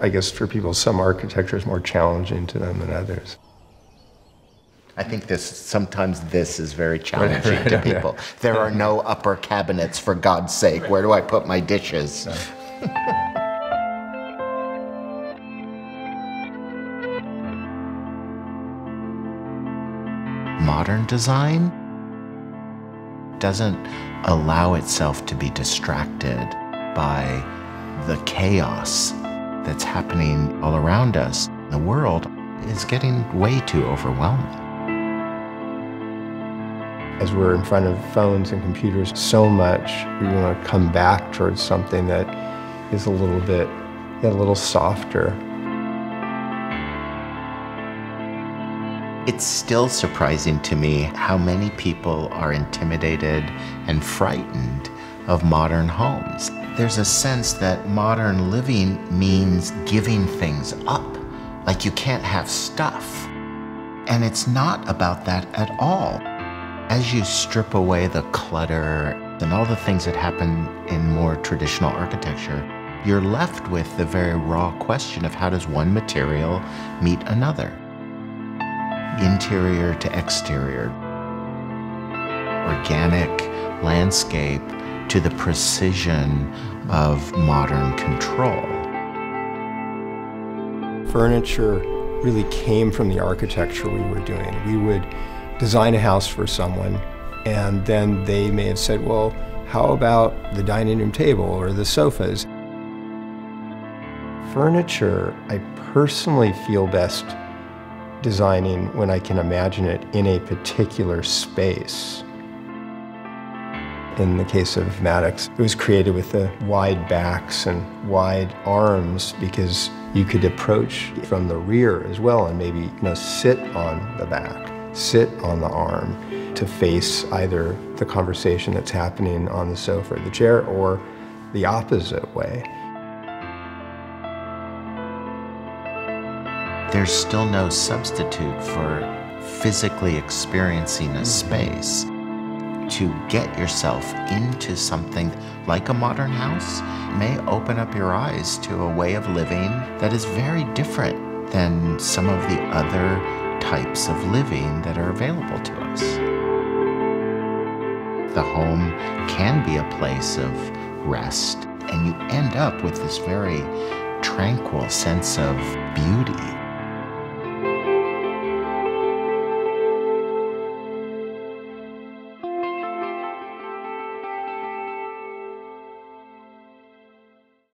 I guess for people, some architecture is more challenging to them than others. I think this sometimes this is very challenging Right, to right, yeah. people. There are no upper cabinets for God's sake. Where do I put my dishes? Modern design doesn't allow itself to be distracted by the chaos that's happening all around us. in The world is getting way too overwhelming. As we're in front of phones and computers so much, we want to come back towards something that is a little bit, a little softer. It's still surprising to me how many people are intimidated and frightened of modern homes. There's a sense that modern living means giving things up, like you can't have stuff. And it's not about that at all. As you strip away the clutter and all the things that happen in more traditional architecture, you're left with the very raw question of how does one material meet another? interior to exterior, organic landscape to the precision of modern control. Furniture really came from the architecture we were doing. We would design a house for someone, and then they may have said, well, how about the dining room table or the sofas? Furniture, I personally feel best designing when I can imagine it in a particular space. In the case of Maddox, it was created with the wide backs and wide arms because you could approach from the rear as well and maybe you know, sit on the back, sit on the arm to face either the conversation that's happening on the sofa or the chair or the opposite way. There's still no substitute for physically experiencing a space. To get yourself into something like a modern house may open up your eyes to a way of living that is very different than some of the other types of living that are available to us. The home can be a place of rest, and you end up with this very tranquil sense of beauty